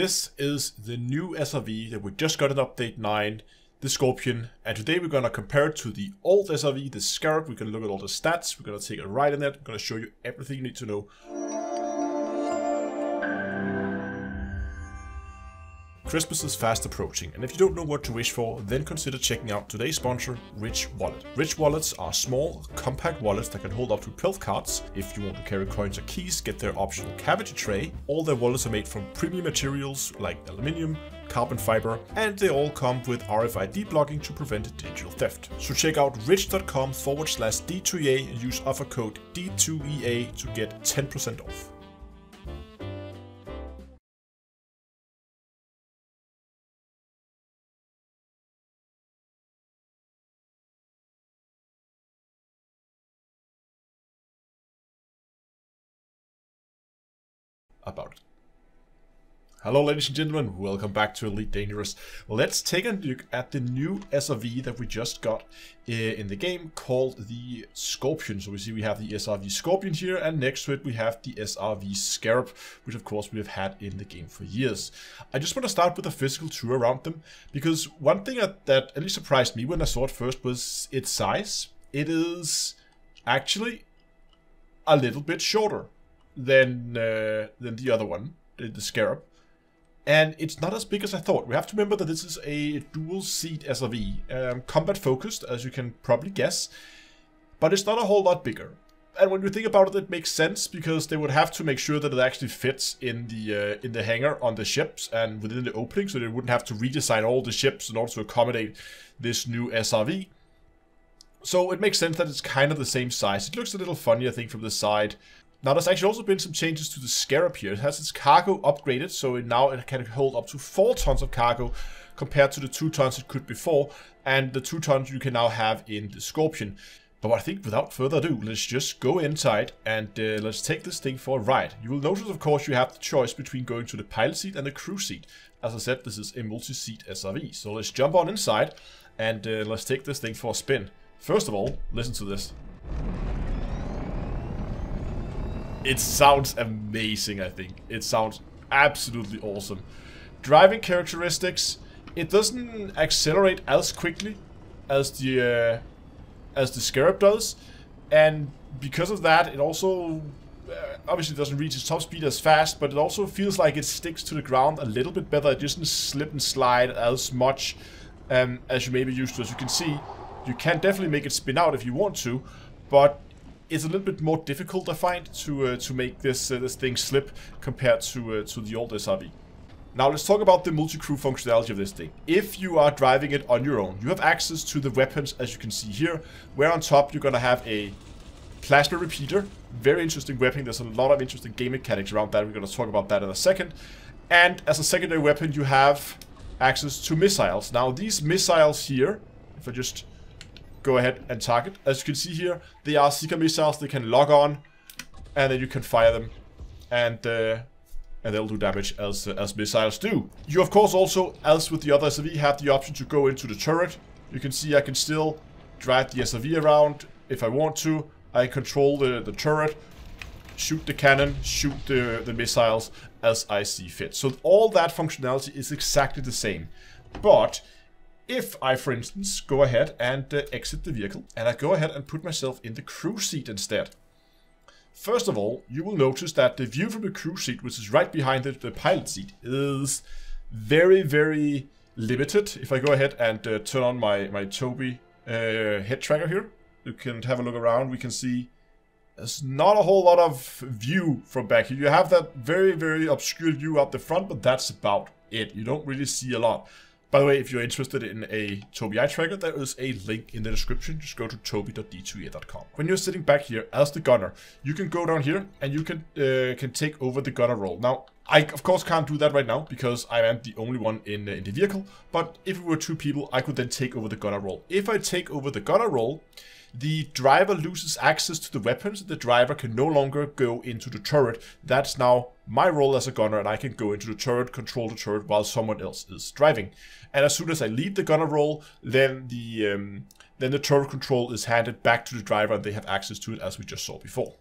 This is the new SRV that we just got in update 9, the Scorpion, and today we're going to compare it to the old SRV, the Scarab. We're going to look at all the stats, we're going to take a ride in it, we're going to show you everything you need to know Christmas is fast approaching, and if you don't know what to wish for, then consider checking out today's sponsor, Ridge Wallet. Ridge Wallets are small, compact wallets that can hold up to 12 cards. If you want to carry coins or keys, get their optional cavity tray. All their wallets are made from premium materials like aluminium, carbon fiber, and they all come with RFID blocking to prevent digital theft. So check out ridge.com forward slash D2EA and use offer code D2EA to get 10% off. About it. Hello ladies and gentlemen, welcome back to Elite Dangerous. Let's take a look at the new SRV that we just got eh, in the game called the Scorpion. So we see we have the SRV Scorpion here and next to it we have the SRV Scarab, which of course we have had in the game for years. I just want to start with a physical tour around them because one thing that, that at least surprised me when I saw it first was its size. It is actually a little bit shorter than uh, than the other one, the, the Scarab. And it's not as big as I thought. We have to remember that this is a dual seat SRV, um, combat focused, as you can probably guess, but it's not a whole lot bigger. And when you think about it, it makes sense because they would have to make sure that it actually fits in the uh, in the hangar on the ships and within the opening, so they wouldn't have to redesign all the ships in order to accommodate this new SRV. So it makes sense that it's kind of the same size. It looks a little funny, I think, from the side. Now there's actually also been some changes to the Scarab here. It has its cargo upgraded, so it now it can hold up to 4 tons of cargo compared to the 2 tons it could before, and the 2 tons you can now have in the Scorpion. But I think without further ado, let's just go inside and uh, let's take this thing for a ride. You will notice, of course, you have the choice between going to the pilot seat and the crew seat. As I said, this is a multi-seat SRV. So let's jump on inside and uh, let's take this thing for a spin. First of all, listen to this. It sounds amazing, I think. It sounds absolutely awesome. Driving characteristics, it doesn't accelerate as quickly as the uh, as the Scarab does, and because of that, it also uh, obviously doesn't reach its top speed as fast, but it also feels like it sticks to the ground a little bit better. It doesn't slip and slide as much um, as you may be used to. As you can see, you can definitely make it spin out if you want to, but it's a little bit more difficult, I find, to uh, to make this uh, this thing slip compared to uh, to the old SRV. Now let's talk about the multi-crew functionality of this thing. If you are driving it on your own, you have access to the weapons, as you can see here, where on top you're going to have a plasma repeater. Very interesting weapon. There's a lot of interesting game mechanics around that. We're going to talk about that in a second. And as a secondary weapon, you have access to missiles. Now, these missiles here, if I just go ahead and target. As you can see here, they are Seeker missiles. They can lock on, and then you can fire them, and uh, and they'll do damage as uh, as missiles do. You of course also, as with the other SRV, have the option to go into the turret. You can see I can still drive the SRV around if I want to. I control the the turret, shoot the cannon, shoot the the missiles as I see fit. So all that functionality is exactly the same, but if I, for instance, go ahead and uh, exit the vehicle, and I go ahead and put myself in the crew seat instead. First of all, you will notice that the view from the crew seat, which is right behind the, the pilot seat, is very, very limited. If I go ahead and uh, turn on my, my Tobii uh, head tracker here, you can have a look around. We can see there's not a whole lot of view from back here. You have that very, very obscure view up the front, but that's about it. You don't really see a lot. By the way, if you're interested in a Tobii eye tracker, there is a link in the description. Just go to tobii.d2ea.com. When you're sitting back here as the gunner, you can go down here and you can uh, can take over the gunner role. Now, I of course can't do that right now because I am the only one in, uh, in the vehicle. But if we were two people, I could then take over the gunner role. If I take over the gunner role, the driver loses access to the weapons. The driver can no longer go into the turret. That's now my role as a gunner, and I can go into the turret, control the turret while someone else is driving. And as soon as I leave the gunner role, then the um, then the turret control is handed back to the driver, and they have access to it as we just saw before.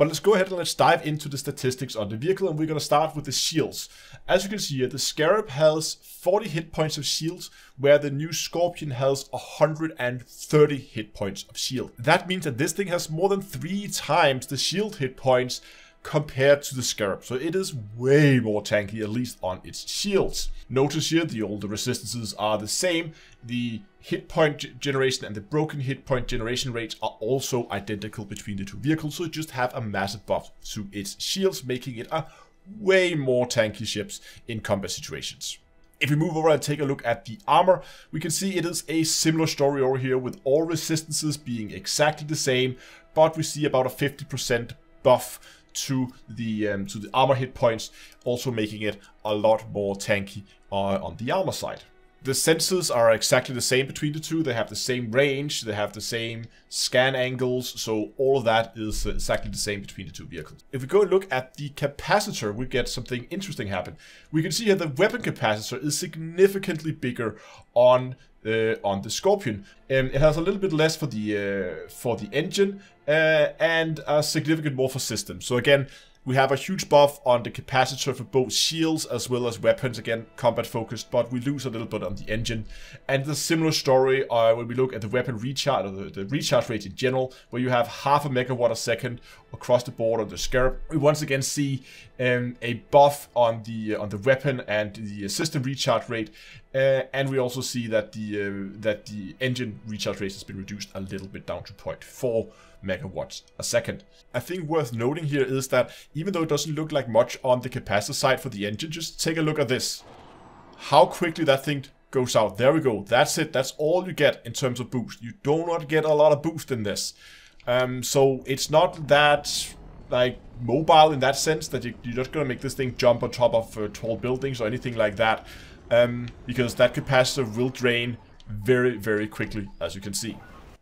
But let's go ahead and let's dive into the statistics on the vehicle and we're going to start with the shields. As you can see here, the Scarab has 40 hit points of shield, where the new Scorpion has 130 hit points of shield. That means that this thing has more than three times the shield hit points compared to the Scarab. So it is way more tanky, at least on its shields. Notice here the older resistances are the same. The hit point generation and the broken hit point generation rates are also identical between the two vehicles. So it just have a massive buff to its shields, making it a way more tanky ships in combat situations. If we move over and take a look at the armor, we can see it is a similar story over here with all resistances being exactly the same, but we see about a 50% buff to the um, to the armor hit points, also making it a lot more tanky uh, on the armor side. The sensors are exactly the same between the two. They have the same range, they have the same scan angles, so all of that is exactly the same between the two vehicles. If we go and look at the capacitor, we get something interesting happen. We can see here the weapon capacitor is significantly bigger on uh, on the Scorpion. Um, it has a little bit less for the uh, for the engine uh, and a significant more for systems. So again, we have a huge buff on the capacitor for both shields as well as weapons, again combat focused, but we lose a little bit on the engine. And the similar story uh, when we look at the weapon recharge, or the, the, recharge rate in general, where you have half a megawatt a second across the board on the Scarab. We once again see um, a buff on the uh, on the weapon and the system recharge rate, uh, and we also see that the uh, that the engine recharge rate has been reduced a little bit down to 0.4 megawatts a second. A thing worth noting here is that even though it doesn't look like much on the capacitor side for the engine, just take a look at this. How quickly that thing goes out. There we go. That's it. That's all you get in terms of boost. You do not get a lot of boost in this. Um, so it's not that like mobile in that sense that you, are just gonna make this thing jump on top of uh, tall buildings or anything like that. Um, because that capacitor will drain very, very quickly, as you can see.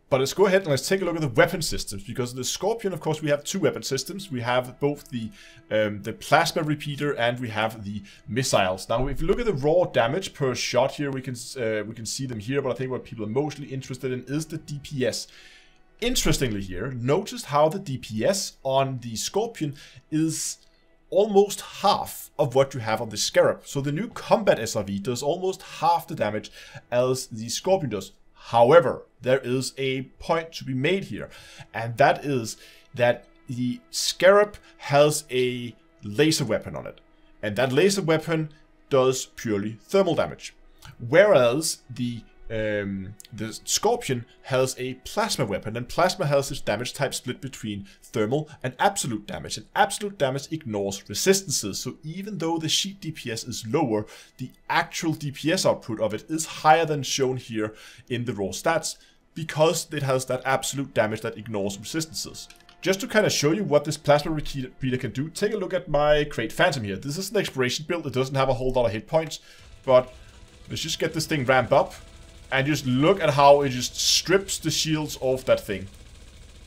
But let's go ahead and let's take a look at the weapon systems, because the Scorpion, of course, we have two weapon systems. We have both the um, the plasma repeater and we have the missiles. Now, if you look at the raw damage per shot here, we can uh, we can see them here, but I think what people are mostly interested in is the DPS. Interestingly here, notice how the DPS on the Scorpion is almost half of what you have on the Scarab. So the new combat SRV does almost half the damage as the Scorpion does. However, there is a point to be made here, and that is that the Scarab has a laser weapon on it, and that laser weapon does purely thermal damage. Whereas the um, the Scorpion has a plasma weapon, and plasma has its damage type split between thermal and absolute damage, and absolute damage ignores resistances, so even though the sheet DPS is lower, the actual DPS output of it is higher than shown here in the raw stats, because it has that absolute damage that ignores resistances. Just to kind of show you what this plasma repeater can do, take a look at my Krait Phantom here. This is an exploration build, it doesn't have a whole lot of hit points, but let's just get this thing ramped up and just look at how it just strips the shields off that thing.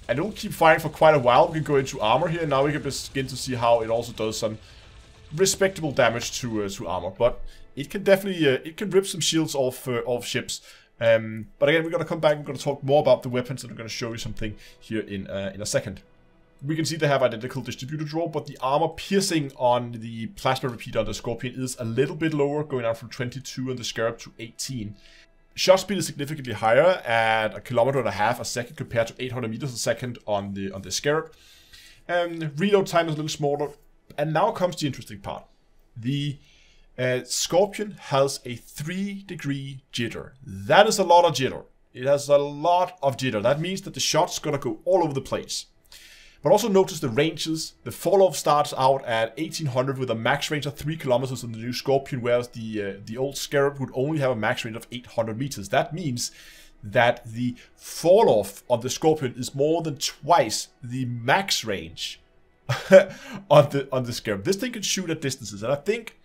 And it will keep firing for quite a while. We can go into armor here. Now we can begin to see how it also does some respectable damage to uh, to armor. But it can definitely uh, it can rip some shields off uh, off ships. Um, but again, we're gonna come back. We're gonna talk more about the weapons, and I'm gonna show you something here in uh, in a second. We can see they have identical distributor draw, but the armor piercing on the plasma repeater on the Scorpion is a little bit lower, going down from 22 on the Scarab to 18. Shot speed is significantly higher at a kilometer and a half a second compared to 800 meters a second on the on the Scarab. And reload time is a little smaller. And now comes the interesting part. The uh, Scorpion has a 3 degree jitter. That is a lot of jitter. It has a lot of jitter. That means that the shot's gonna go all over the place. But also notice the ranges. The fall-off starts out at 1800 with a max range of 3 kilometers on the new Scorpion, whereas the, uh, the old Scarab would only have a max range of 800 meters. That means that the fall-off on the Scorpion is more than twice the max range on the on the Scarab. This thing can shoot at distances, and I think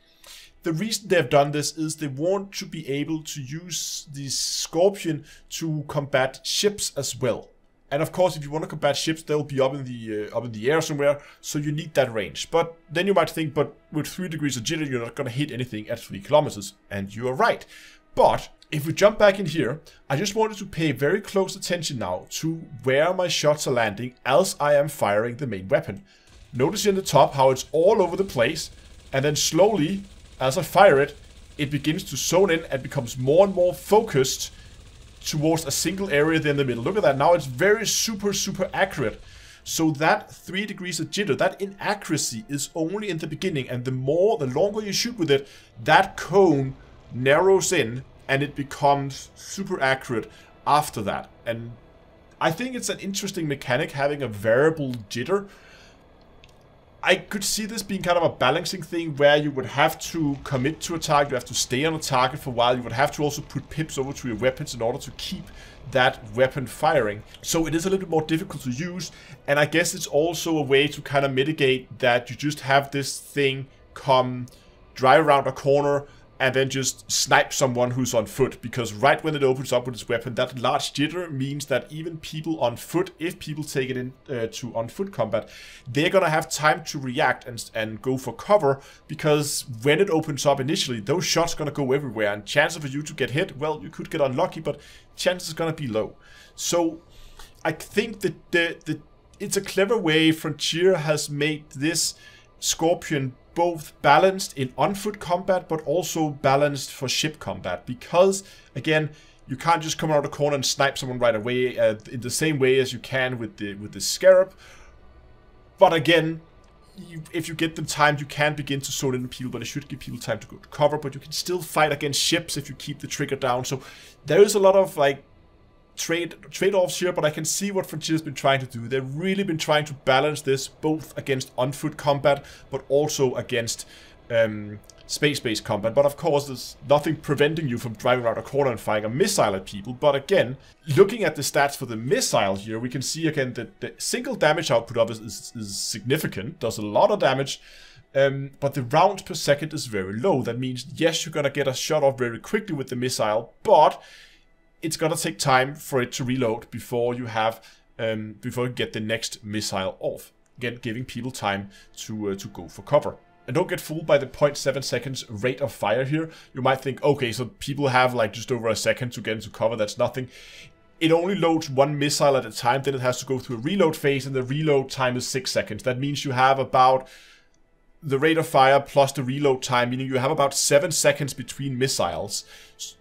the reason they've done this is they want to be able to use the Scorpion to combat ships as well. And of course, if you want to combat ships, they'll be up in the uh, up in the air somewhere, so you need that range. But then you might think, but with three degrees of jitter, you're not going to hit anything at three kilometers, and you are right. But if we jump back in here, I just wanted to pay very close attention now to where my shots are landing as I am firing the main weapon. Notice in the top how it's all over the place. And then slowly, as I fire it, it begins to zone in and becomes more and more focused towards a single area there in the middle. Look at that. Now it's very super, super accurate. So that 3 degrees of jitter, that inaccuracy is only in the beginning. And the more, the longer you shoot with it, that cone narrows in and it becomes super accurate after that. And I think it's an interesting mechanic having a variable jitter I could see this being kind of a balancing thing where you would have to commit to a target, you have to stay on a target for a while, you would have to also put pips over to your weapons in order to keep that weapon firing. So it is a little bit more difficult to use, and I guess it's also a way to kind of mitigate that you just have this thing come drive around a corner, and then just snipe someone who's on foot. Because right when it opens up with its weapon, that large jitter means that even people on foot, if people take it into uh, to on foot combat, they're gonna have time to react and, and go for cover. Because when it opens up initially, those shots gonna go everywhere. And chances for you to get hit, well, you could get unlucky, but chances gonna be low. So I think that the, the it's a clever way Frontier has made this Scorpion both balanced in on-foot combat, but also balanced for ship combat. Because, again, you can't just come around the corner and snipe someone right away uh, in the same way as you can with the with the Scarab. But again, you, if you get them timed, you can begin to zone in people, but it should give people time to go to cover. But you can still fight against ships if you keep the trigger down. So there is a lot of like trade trade-offs here, but I can see what Frontier's been trying to do. They've really been trying to balance this both against on-foot combat, but also against um, space-based combat. But of course, there's nothing preventing you from driving around a corner and firing a missile at people. But again, looking at the stats for the missile here, we can see again that the single damage output of it is, is significant, does a lot of damage. Um, but the rounds per second is very low. That means, yes, you're gonna get a shot off very quickly with the missile, but it's gonna take time for it to reload before you have um, before you get the next missile off. Again, giving people time to uh, to go for cover. And don't get fooled by the 0.7 seconds rate of fire here. You might think, okay, so people have like just over a second to get into cover. That's nothing. It only loads one missile at a time. Then it has to go through a reload phase, and the reload time is six seconds. That means you have about the rate of fire plus the reload time, meaning you have about seven seconds between missiles,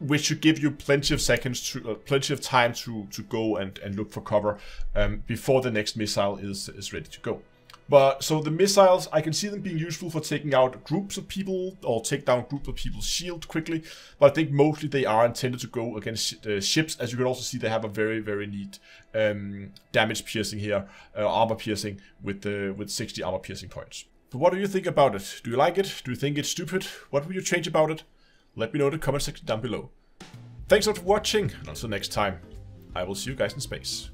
which should give you plenty of seconds to uh, plenty of time to to go and and look for cover um, before the next missile is is ready to go. But so the missiles, I can see them being useful for taking out groups of people or take down groups of people's shield quickly. But I think mostly they are intended to go against uh, ships. As you can also see, they have a very very neat um, damage piercing here, uh, armor piercing with the with 60 armor piercing points. But what do you think about it? Do you like it? Do you think it's stupid? What would you change about it? Let me know in the comment section down below. Thanks a lot for watching, and until next time, I will see you guys in space.